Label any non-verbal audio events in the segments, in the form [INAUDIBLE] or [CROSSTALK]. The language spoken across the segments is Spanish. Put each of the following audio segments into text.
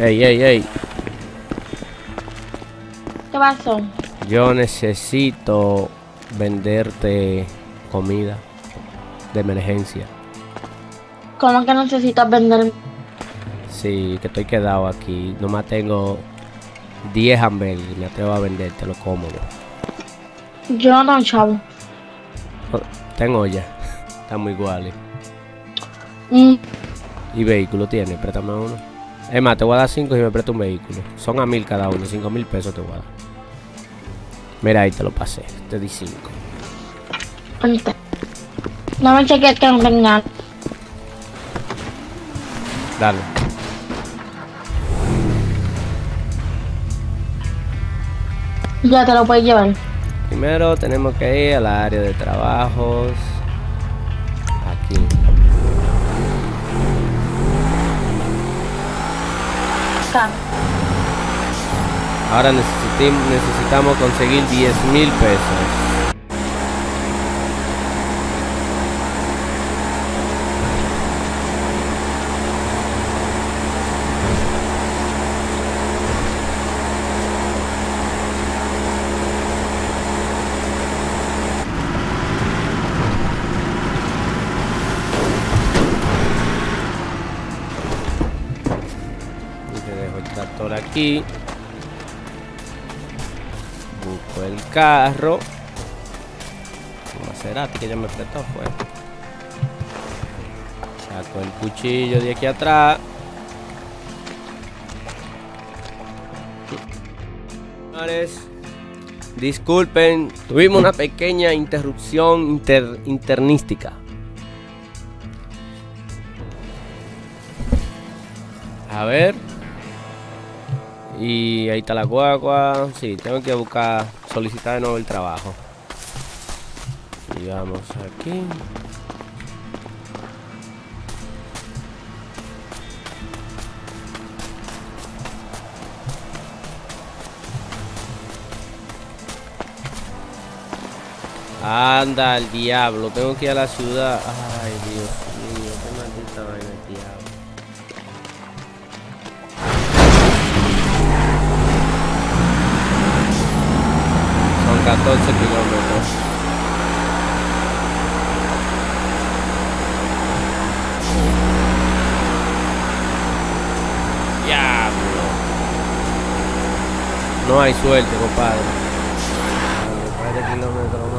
Ey, ey, ey. ¿Qué pasó? Yo necesito venderte comida de emergencia. ¿Cómo que necesitas vender? Sí, que estoy quedado aquí. Nomás tengo 10 hamburgues. Me atrevo a vendértelo cómodo. Yo no, chavo. Tengo ya. [LAUGHS] Estamos iguales. Mm, ¿Y vehículo tiene? Préstame uno. Es más, te voy a dar 5 si me presta un vehículo. Son a mil cada uno. 5 mil pesos te voy a dar. Mira, ahí te lo pasé. Te di 5. vente. No me cheques que no tenga. Dale. Ya te lo puedes llevar. Primero tenemos que ir al área de trabajos. Ahora necesitamos conseguir 10 mil pesos. Y te dejo el tractor aquí. Busco el carro. Maserati que ya me prestó fue. Saco el cuchillo de aquí atrás. Señores, disculpen, tuvimos una pequeña interrupción inter- internística. A ver. Y ahí está la guagua. Sí, tengo que buscar, solicitar de nuevo el trabajo. Y vamos aquí. Anda, el diablo. Tengo que ir a la ciudad. Ay, Dios mío. 14 kilómetros. Diablo. No hay suerte, compadre. Kilómetros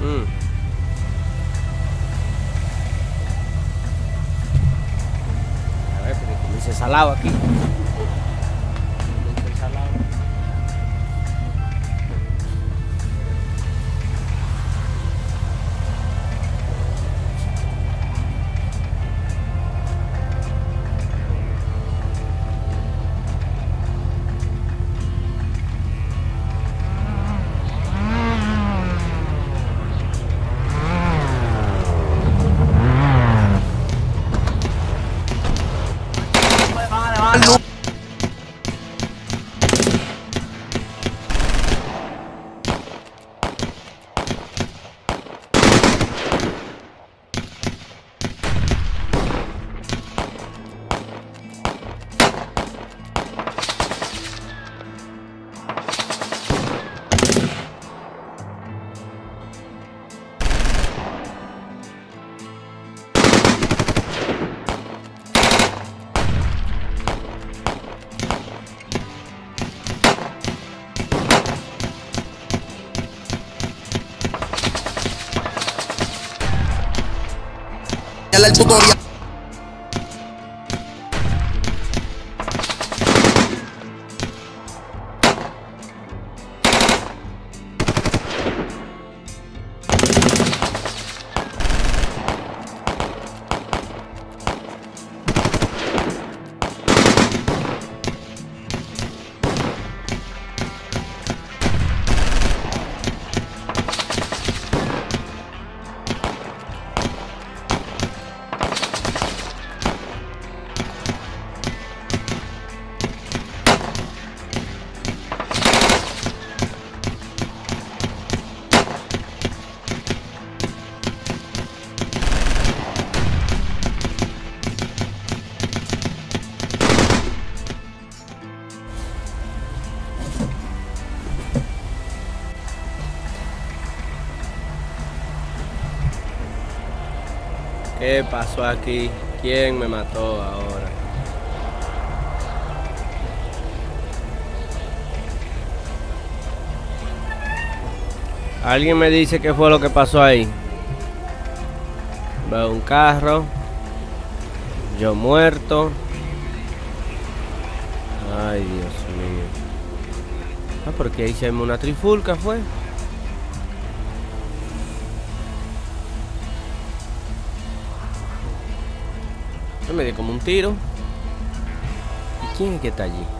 Mm. A ver, porque comienza salado aquí. malo. El tutorial. ¿Qué pasó aquí? ¿Quién me mató ahora? Alguien me dice qué fue lo que pasó ahí. Veo un carro. Yo muerto. Ay, Dios mío. Ah, porque ahí se una trifulca, fue. Me dio como un tiro. ¿Y quién es que está allí?